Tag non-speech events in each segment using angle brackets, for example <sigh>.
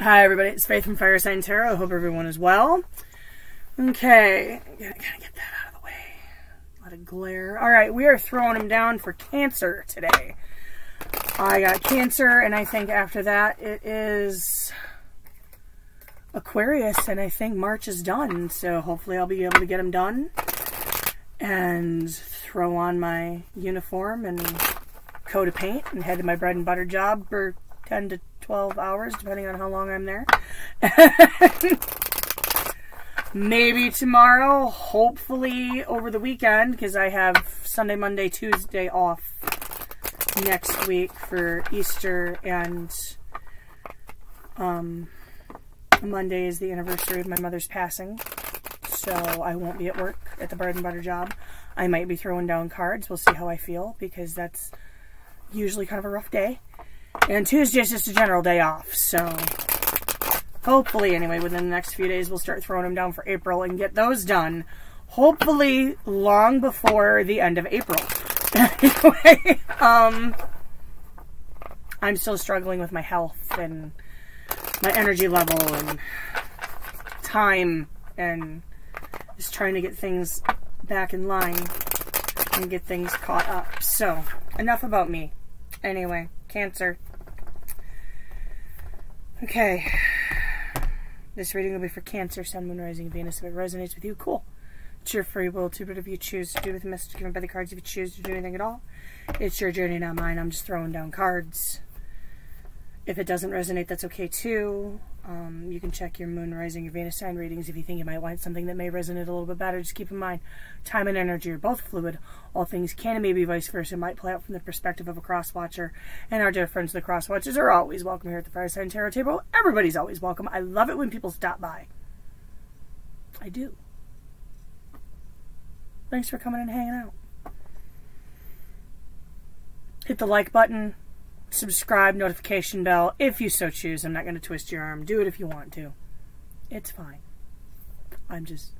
Hi, everybody. It's Faith from Fire Sign Tarot. I hope everyone is well. Okay, gotta, gotta get that out of the way. A lot of glare. All right, we are throwing them down for Cancer today. I got Cancer, and I think after that it is Aquarius, and I think March is done. So hopefully I'll be able to get them done and throw on my uniform and coat of paint and head to my bread and butter job for 10 to 12 hours, depending on how long I'm there. <laughs> Maybe tomorrow, hopefully over the weekend, because I have Sunday, Monday, Tuesday off next week for Easter, and um, Monday is the anniversary of my mother's passing, so I won't be at work at the bread and butter job. I might be throwing down cards. We'll see how I feel, because that's usually kind of a rough day. And Tuesday is just a general day off, so hopefully, anyway, within the next few days, we'll start throwing them down for April and get those done. Hopefully, long before the end of April. <laughs> anyway, um, I'm still struggling with my health and my energy level and time and just trying to get things back in line and get things caught up. So, enough about me. Anyway, Cancer. Okay. This reading will be for Cancer, Sun, Moon, Rising, Venus. If it resonates with you, cool. It's your free will to do whatever you choose to do with the message given by the cards. If you choose to do anything at all, it's your journey, not mine. I'm just throwing down cards. If it doesn't resonate, that's okay too. Um, you can check your moon, rising, your Venus sign readings if you think you might want something that may resonate a little bit better. Just keep in mind, time and energy are both fluid. All things can and maybe vice versa might play out from the perspective of a cross watcher. And our dear friends, the cross watchers, are always welcome here at the Fire Sign Tarot Table. Everybody's always welcome. I love it when people stop by. I do. Thanks for coming and hanging out. Hit the like button subscribe, notification bell, if you so choose. I'm not going to twist your arm. Do it if you want to. It's fine. I'm just,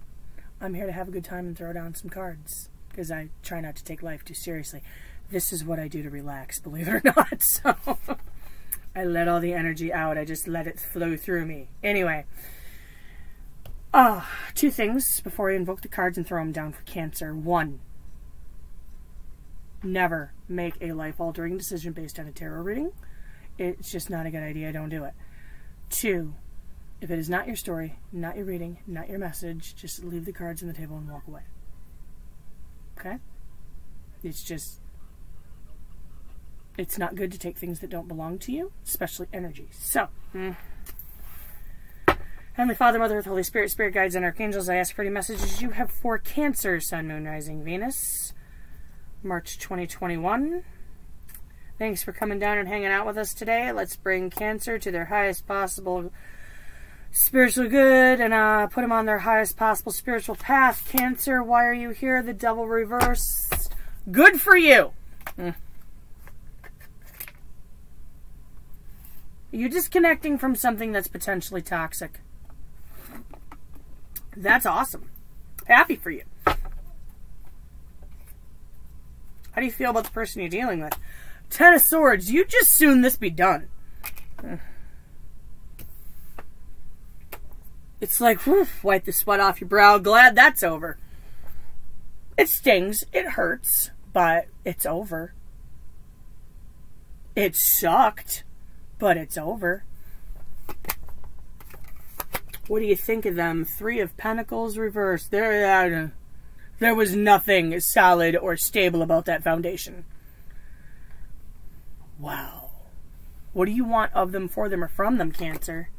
I'm here to have a good time and throw down some cards because I try not to take life too seriously. This is what I do to relax, <laughs> believe it or not. So I let all the energy out. I just let it flow through me. Anyway, uh, two things before I invoke the cards and throw them down for Cancer. One, never make a life altering decision based on a tarot reading. It's just not a good idea. Don't do it. Two, if it is not your story, not your reading, not your message, just leave the cards on the table and walk away. Okay? It's just, it's not good to take things that don't belong to you, especially energy. So, mm. Heavenly Father, Mother, Earth, Holy Spirit, Spirit Guides, and Archangels, I ask for any messages you have for Cancer, Sun, Moon, Rising, Venus. March 2021. Thanks for coming down and hanging out with us today. Let's bring Cancer to their highest possible spiritual good and uh, put them on their highest possible spiritual path. Cancer, why are you here? The double reverse. Good for you. Mm. You're disconnecting from something that's potentially toxic. That's awesome. Happy for you. How do you feel about the person you're dealing with? Ten of Swords, you just soon this be done. It's like, whew, wipe the sweat off your brow. Glad that's over. It stings. It hurts. But it's over. It sucked. But it's over. What do you think of them? Three of Pentacles reversed. There, uh, there was nothing solid or stable about that foundation. Wow. What do you want of them, for them, or from them, Cancer?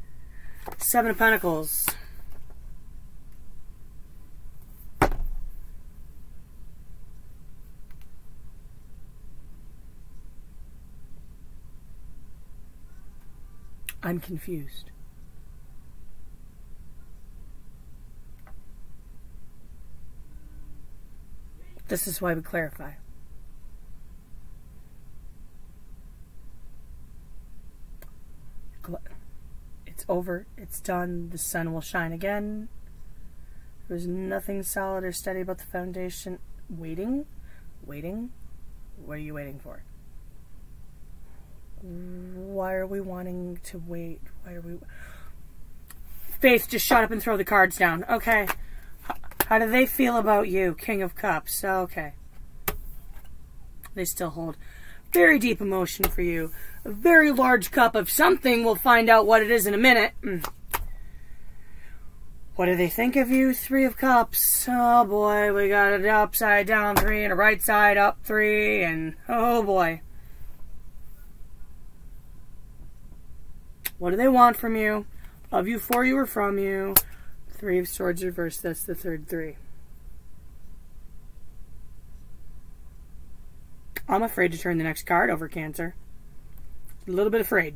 Seven of Pentacles. I'm confused. This is why we clarify. It's over. It's done. The sun will shine again. There's nothing solid or steady about the foundation. Waiting? Waiting? What are you waiting for? Why are we wanting to wait? Why are we... Faith, just shut up and throw the cards down. Okay. How do they feel about you, King of Cups? Okay. They still hold very deep emotion for you. A very large cup of something. We'll find out what it is in a minute. Mm. What do they think of you? Three of Cups. Oh boy, we got an upside down three and a right side up three, and oh boy. What do they want from you? Of you, for you, or from you? Three of Swords reversed. That's the third three. I'm afraid to turn the next card over, Cancer. A little bit afraid.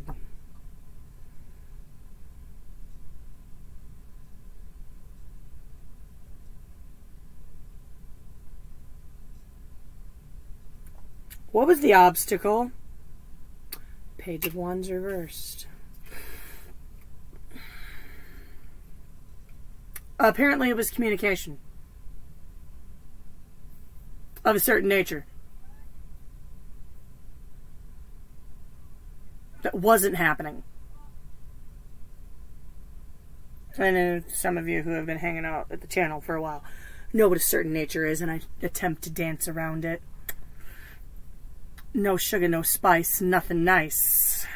What was the obstacle? Page of Wands reversed. Apparently, it was communication of a certain nature. That wasn't happening. I know some of you who have been hanging out at the channel for a while know what a certain nature is, and I attempt to dance around it. No sugar, no spice, nothing nice.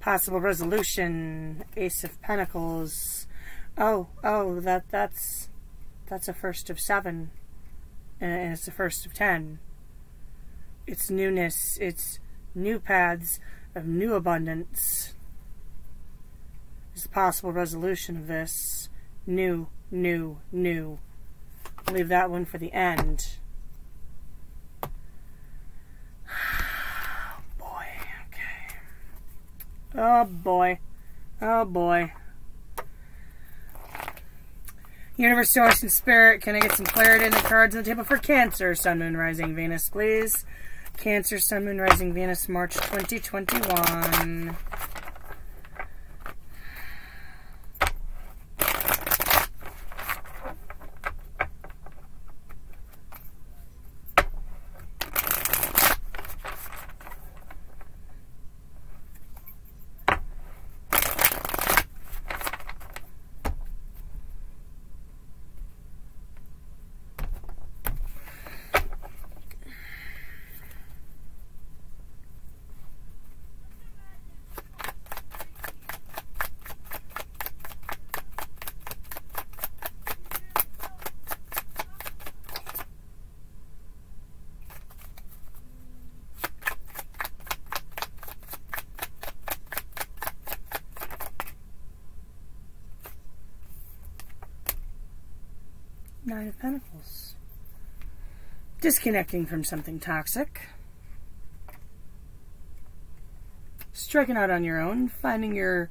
Possible resolution, Ace of Pentacles. Oh, oh, that that's that's a first of seven, uh, and it's a first of ten. It's newness. It's new paths of new abundance. Is the possible resolution of this new, new, new. Leave that one for the end. <sighs> Oh boy. Okay. Oh boy. Oh boy. Universe, Source, and Spirit, can I get some clarity in the cards on the table for Cancer, Sun, Moon, Rising, Venus, please? Cancer, Sun, Moon, Rising, Venus, March 2021. Nine of Pentacles. Disconnecting from something toxic. Striking out on your own, finding your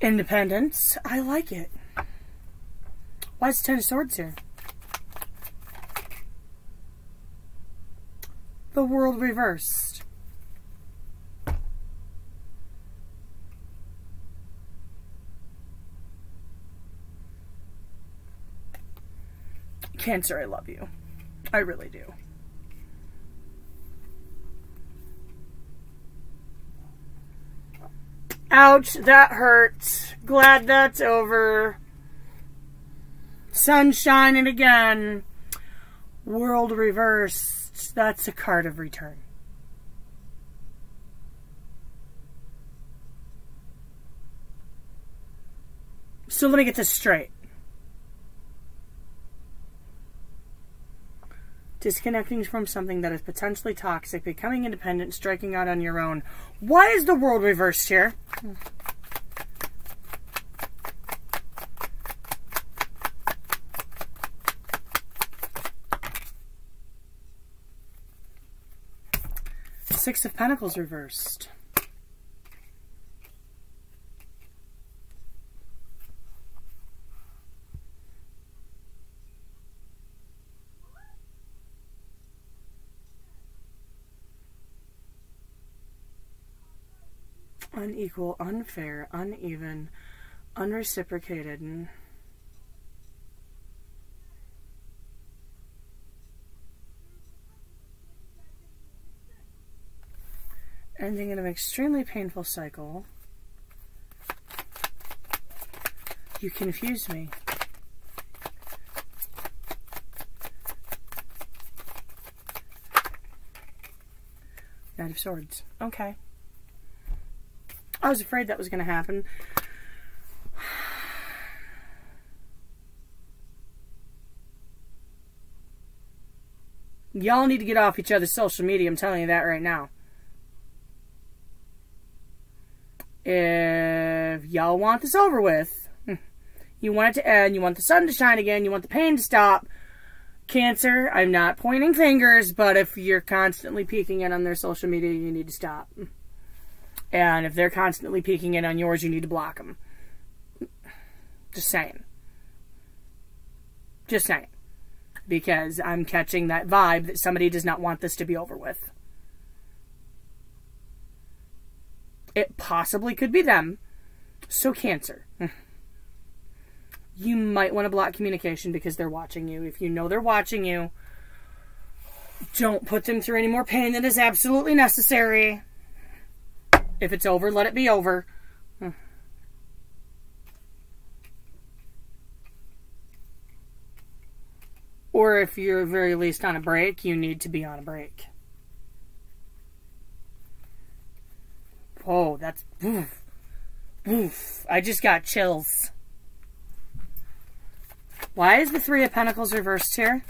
independence. I like it. Why is Ten of Swords here? The world reversed. Cancer, I love you. I really do. Ouch, that hurts. Glad that's over. Sun shining again. World reversed. That's a card of return. So let me get this straight. Disconnecting from something that is potentially toxic, becoming independent, striking out on your own. Why is the world reversed here? Six of Pentacles reversed. Unequal, unfair, uneven, unreciprocated. Ending in an extremely painful cycle. You confuse me. Knight of Swords. Okay. I was afraid that was going to happen. Y'all need to get off each other's social media. I'm telling you that right now. If y'all want this over with, <laughs> you want it to end, you want the sun to shine again, you want the pain to stop, Cancer, I'm not pointing fingers, but if you're constantly peeking in on their social media, you need to stop. And if they're constantly peeking in on yours, you need to block them. Just saying. Just saying. Because I'm catching that vibe that somebody does not want this to be over with. It possibly could be them. So, Cancer you might want to block communication because they're watching you. If you know they're watching you, don't put them through any more pain than is absolutely necessary. If it's over, let it be over. Or if you're very least on a break, you need to be on a break. Oh, that's oof, oof. I just got chills. Why is the Three of Pentacles reversed here?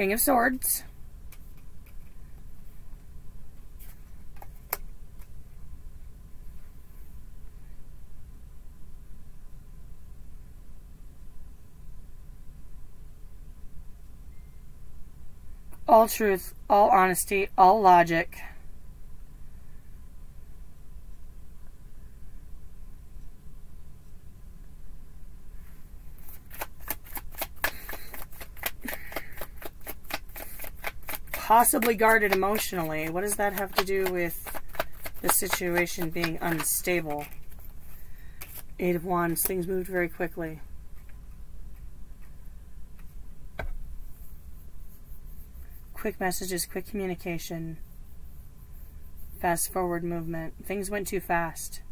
King of Swords. All truth, all honesty, all logic. Possibly guarded emotionally. What does that have to do with the situation being unstable? Eight of Wands. Things moved very quickly. Quick messages, quick communication. Fast forward movement. Things went too fast.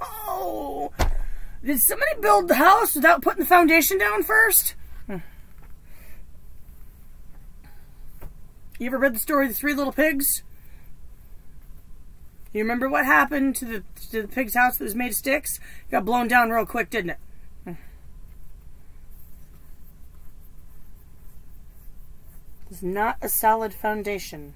Oh! Did somebody build the house without putting the foundation down first? Hmm. You ever read the story of the Three Little Pigs? You remember what happened to the to the pig's house that was made of sticks? It got blown down real quick, didn't it? It's not a solid foundation.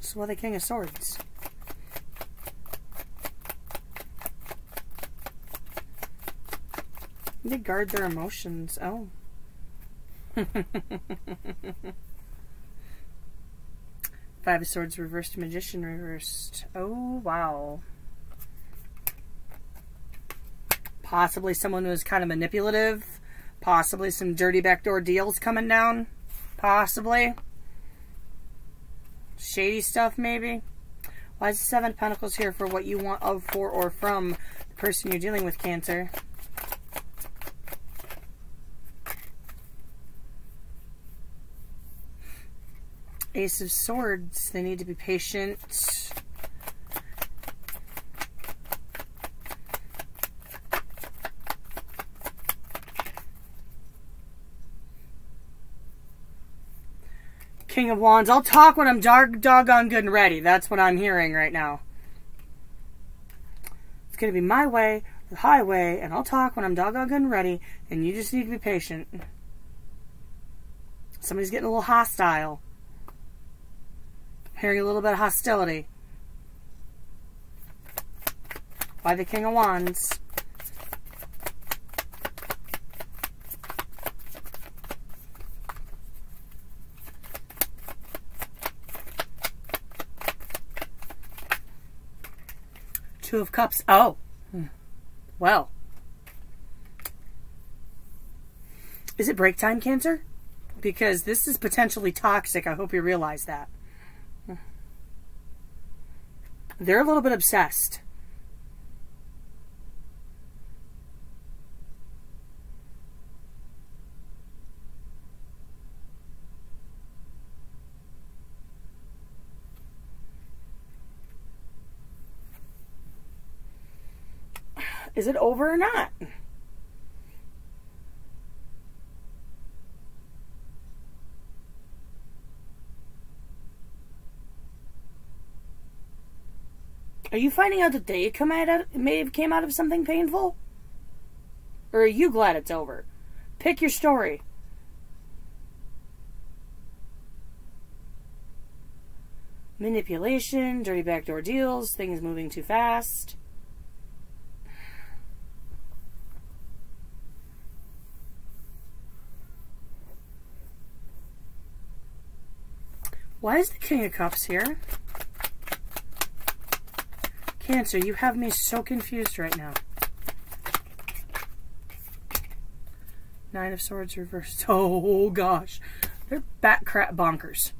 So why the King of Swords? They guard their emotions. Oh. <laughs> Five of Swords reversed, Magician reversed. Oh, wow. Possibly someone who was kind of manipulative. Possibly some dirty backdoor deals coming down. Possibly. Shady stuff, maybe. Why is the Seven of Pentacles here for what you want of, for, or from the person you're dealing with, Cancer? Ace of Swords. They need to be patient. King of Wands. I'll talk when I'm dog doggone good and ready. That's what I'm hearing right now. It's going to be my way, the highway, and I'll talk when I'm doggone good and ready, and you just need to be patient. Somebody's getting a little hostile. Hearing a little bit of hostility. By the King of Wands. Two of Cups. Oh. Well. Is it break time, Cancer? because this is potentially toxic. I hope you realize that. They're a little bit obsessed. Is it over or not? Are you finding out that they come out of, may have came out of something painful? Or are you glad it's over? Pick your story. Manipulation, dirty backdoor deals, things moving too fast. Why is the King of Cups here? Cancer, you have me so confused right now. Nine of Swords reversed. <laughs> Oh, gosh. They're bat crap bonkers.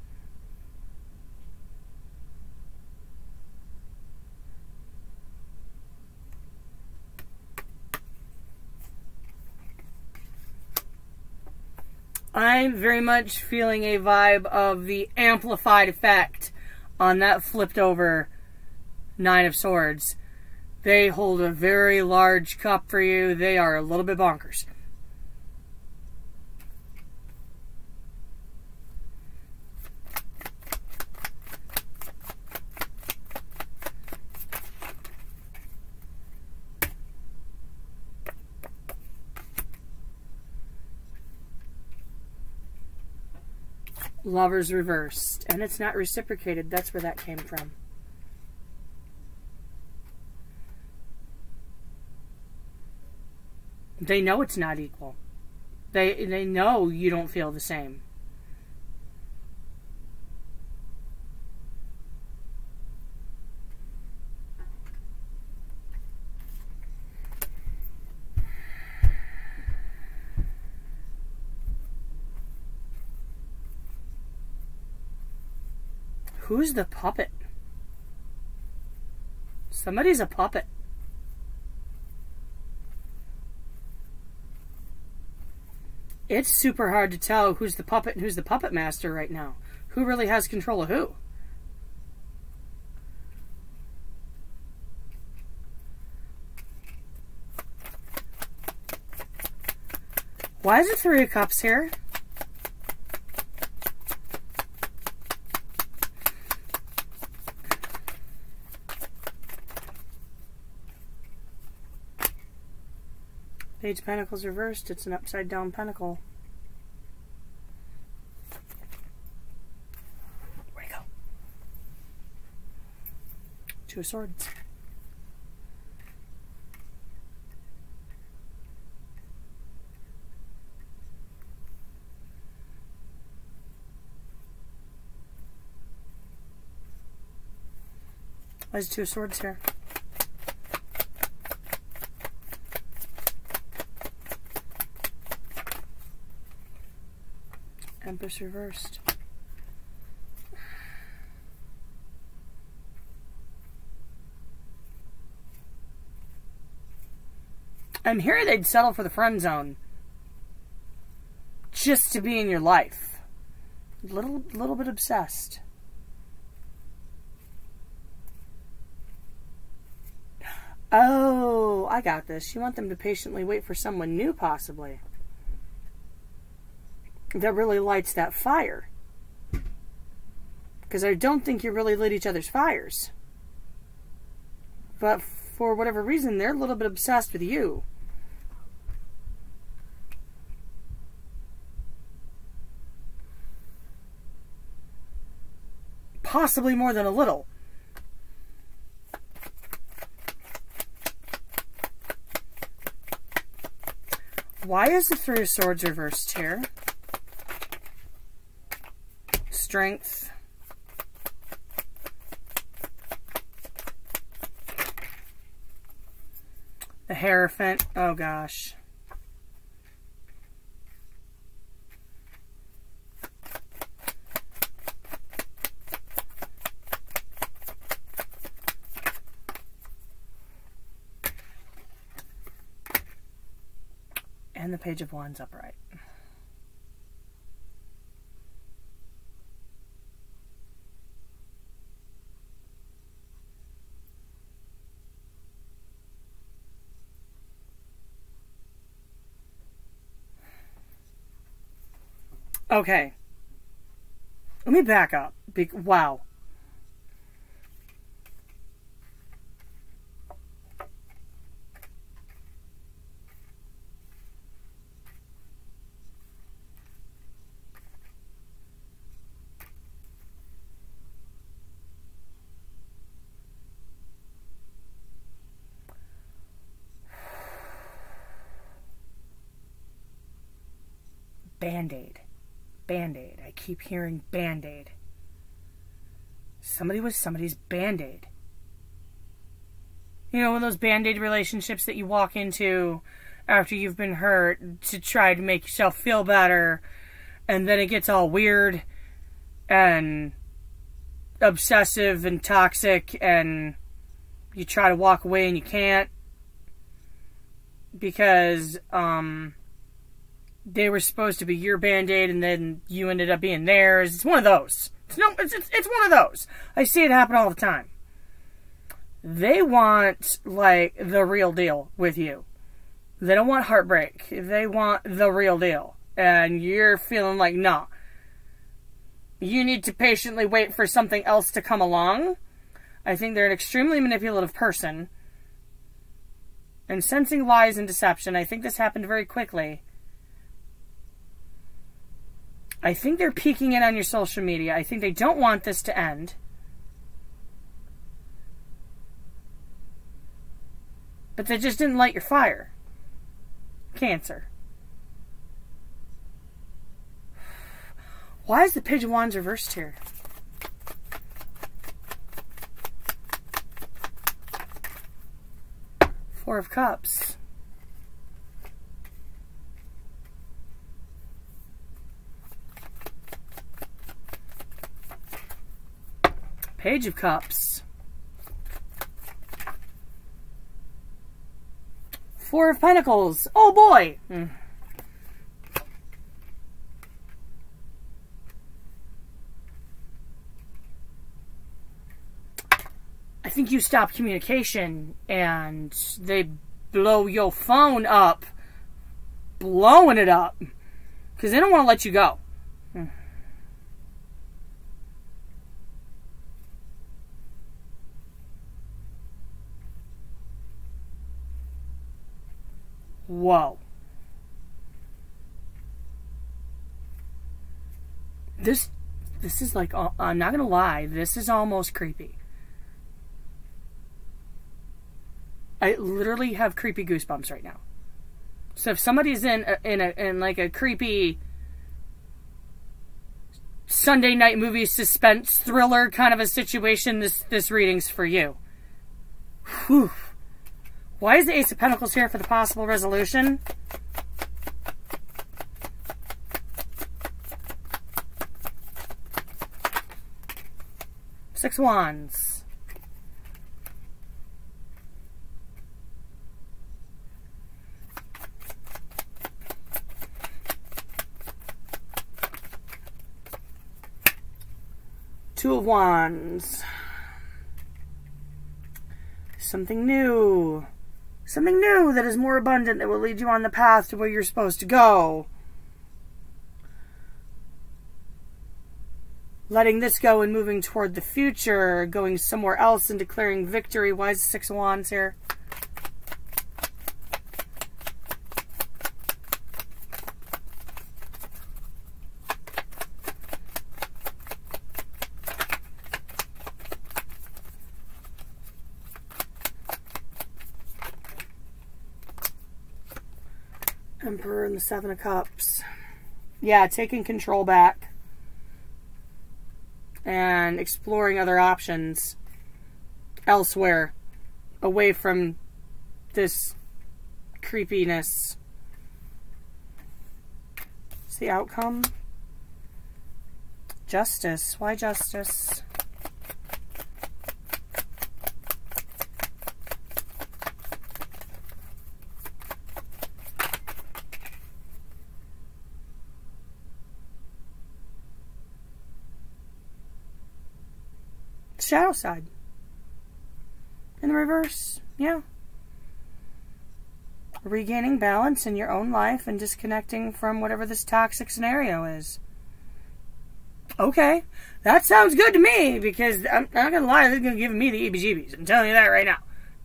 I'm very much feeling a vibe of the amplified effect on that flipped over Nine of Swords. They hold a very large cup for you. They are a little bit bonkers. Lovers reversed. And it's not reciprocated. That's where that came from. They know it's not equal. They they know you don't feel the same. Who's the puppet? Somebody's a puppet. It's super hard to tell who's the puppet and who's the puppet master right now. Who really has control of who? Why is it Three of Cups here? Page Pentacles reversed. It's an upside down pentacle. Where'd it go? Two of Swords. Why is Two of Swords here? Empress reversed. I'm here they'd settle for the friend zone. Just to be in your life. Little little bit obsessed. Oh, I got this. You want them to patiently wait for someone new, possibly that really lights that fire. Because I don't think you really lit each other's fires. But for whatever reason, they're a little bit obsessed with you. Possibly more than a little. Why is the Three of Swords reversed here? strength. The Hierophant. Oh, gosh. And the Page of Wands upright. Okay. Let me back up. Be- wow. Band Aid. Band Aid. I keep hearing Band Aid. Somebody was somebody's Band Aid. You know, one of those Band Aid relationships that you walk into after you've been hurt to try to make yourself feel better, and then it gets all weird and obsessive and toxic, and you try to walk away and you can't because, um, they were supposed to be your band aid and then you ended up being theirs. It's one of those. It's, no, it's, it's, it's one of those. I see it happen all the time. They want, like, the real deal with you. They don't want heartbreak. They want the real deal. And you're feeling like, no. You need to patiently wait for something else to come along. I think they're an extremely manipulative person. And sensing lies and deception, I think this happened very quickly I think they're peeking in on your social media. I think they don't want this to end. But they just didn't light your fire. Cancer. Why is the Page of Wands reversed here? Four of Cups. Page of Cups. Four of Pentacles. Oh boy! Hmm. I think you stop communication and they blow your phone up. Blowing it up. Because they don't want to let you go. Whoa. This this is like uh, I'm not gonna lie, this is almost creepy. I literally have creepy goosebumps right now. So if somebody's in a, in a in like a creepy Sunday night movie suspense thriller kind of a situation, this this reading's for you. Whew. Why is the Ace of Pentacles here for the possible resolution? Six Wands. Two of Wands. Something new. Something new that is more abundant that will lead you on the path to where you're supposed to go. Letting this go and moving toward the future, going somewhere else and declaring victory. Why is the Six of Wands here? Emperor and the Seven of Cups. Yeah, taking control back. And exploring other options elsewhere. Away from this creepiness. What's the outcome? Justice. Why justice? Shadow side. In the reverse, yeah. Regaining balance in your own life and disconnecting from whatever this toxic scenario is. Okay, that sounds good to me because I'm not gonna lie, this is gonna give me the EBGBs. I'm telling you that right now.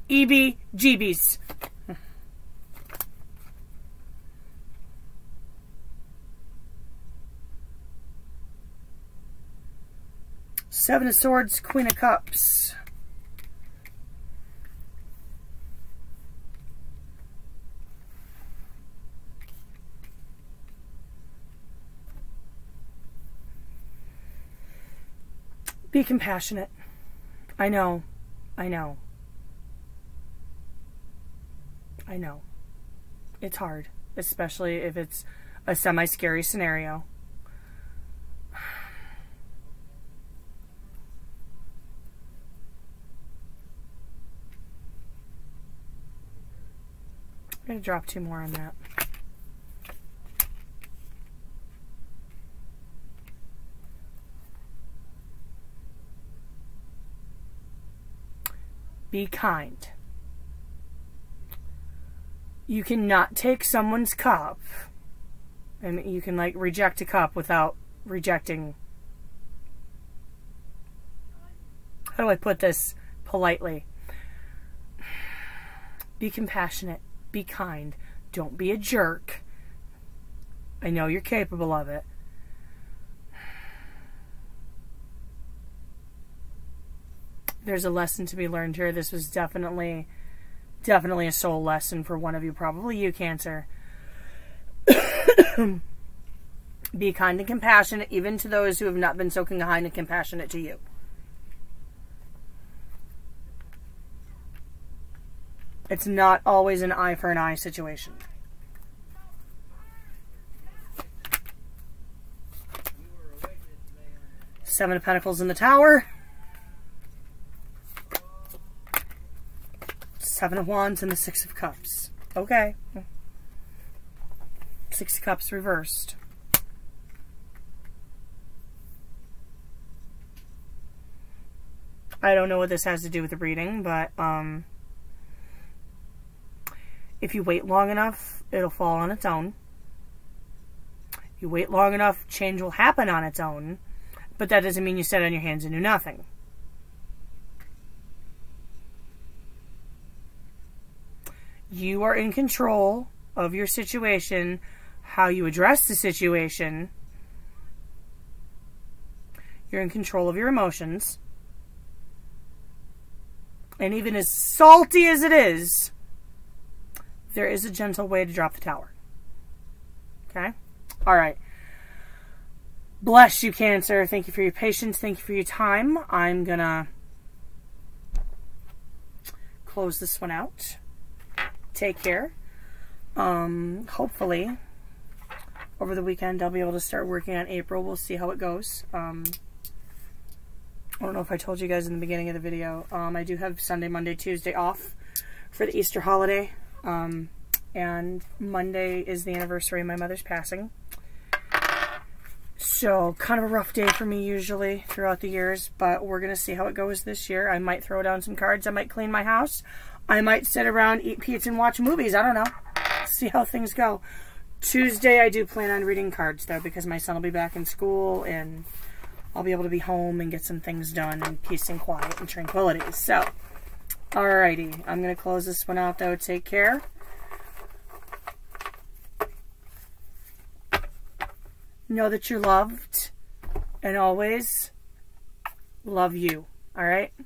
EBGBs. Seven of Swords, Queen of Cups. Be compassionate. I know. I know. I know. It's hard, especially if it's a semi scary scenario. I'm going to drop two more on that. Be kind. You cannot take someone's cup and you can like reject a cup without rejecting. How do I put this politely? <sighs> Be compassionate. Be kind. Don't be a jerk. I know you're capable of it. there's a lesson to be learned here. This was definitely, definitely a soul lesson for one of you, probably you, Cancer. <coughs> be kind and compassionate, even to those who have not been so kind and compassionate to you. It's not always an eye for an eye situation. Seven of Pentacles in the Tower. Seven of Wands and the Six of Cups. Okay. Six of Cups reversed. I don't know what this has to do with the reading, but um, if you wait long enough, it'll fall on its own. If you wait long enough, change will happen on its own, but that doesn't mean you sit on your hands and do nothing. You are in control of your situation, how you address the situation. You're in control of your emotions. And even as salty as it is, there is a gentle way to drop the tower. Okay? All right. Bless you, Cancer. Thank you for your patience. Thank you for your time. I'm going to close this one out take care. Um, hopefully, over the weekend, I'll be able to start working on April. We'll see how it goes. Um, I don't know if I told you guys in the beginning of the video. Um, I do have Sunday, Monday, Tuesday off for the Easter holiday. Um, and Monday is the anniversary of my mother's passing. So, kind of a rough day for me usually throughout the years, but we're going to see how it goes this year. I might throw down some cards. I might clean my house. I might sit around, eat pizza, and watch movies. I don't know. See how things go. Tuesday, I do plan on reading cards, though, because my son will be back in school, and I'll be able to be home and get some things done in peace and quiet and tranquility. So, alrighty. I'm going to close this one out, though. Take care. Know that you're loved, and always love you. Alright? Bye.